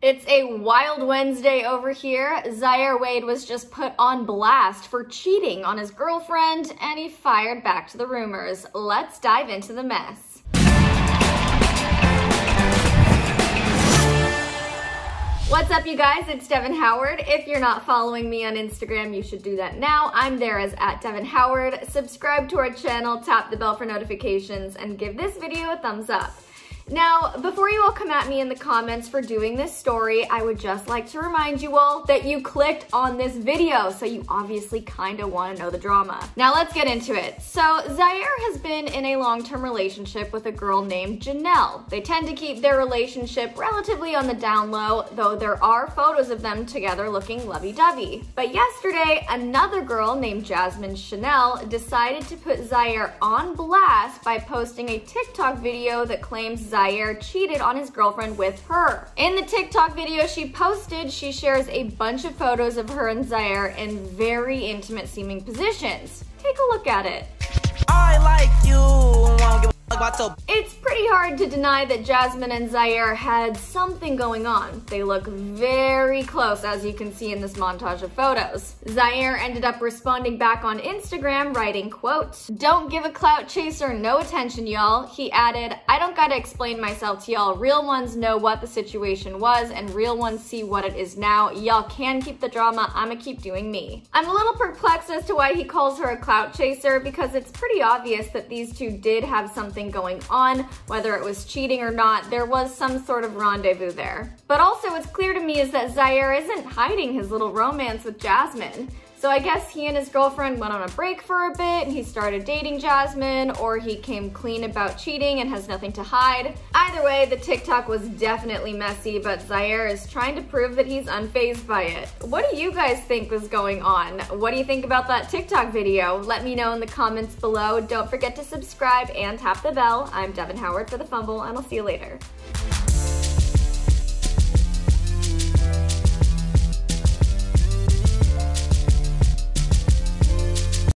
It's a wild Wednesday over here. Zaire Wade was just put on blast for cheating on his girlfriend and he fired back to the rumors. Let's dive into the mess. What's up, you guys? It's Devin Howard. If you're not following me on Instagram, you should do that now. I'm there as at Devin Howard. Subscribe to our channel, tap the bell for notifications, and give this video a thumbs up. Now, before you all come at me in the comments for doing this story, I would just like to remind you all that you clicked on this video, so you obviously kind of want to know the drama. Now let's get into it. So Zaire has been in a long-term relationship with a girl named Janelle. They tend to keep their relationship relatively on the down low, though there are photos of them together looking lovey-dovey. But yesterday, another girl named Jasmine Chanel decided to put Zaire on blast by posting a TikTok video that claims Zaire Zaire cheated on his girlfriend with her. In the TikTok video she posted, she shares a bunch of photos of her and Zaire in very intimate seeming positions. Take a look at it. It's pretty hard to deny that Jasmine and Zaire had something going on. They look very close as you can see in this montage of photos. Zaire ended up responding back on Instagram writing, quote, Don't give a clout chaser no attention, y'all. He added, I don't gotta explain myself to y'all. Real ones know what the situation was and real ones see what it is now. Y'all can keep the drama. I'ma keep doing me. I'm a little perplexed as to why he calls her a clout chaser because it's pretty obvious that these two did have something something going on, whether it was cheating or not, there was some sort of rendezvous there. But also what's clear to me is that Zaire isn't hiding his little romance with Jasmine. So I guess he and his girlfriend went on a break for a bit and he started dating Jasmine or he came clean about cheating and has nothing to hide. Either way, the TikTok was definitely messy, but Zaire is trying to prove that he's unfazed by it. What do you guys think was going on? What do you think about that TikTok video? Let me know in the comments below. Don't forget to subscribe and tap the bell. I'm Devin Howard for The Fumble and I'll see you later.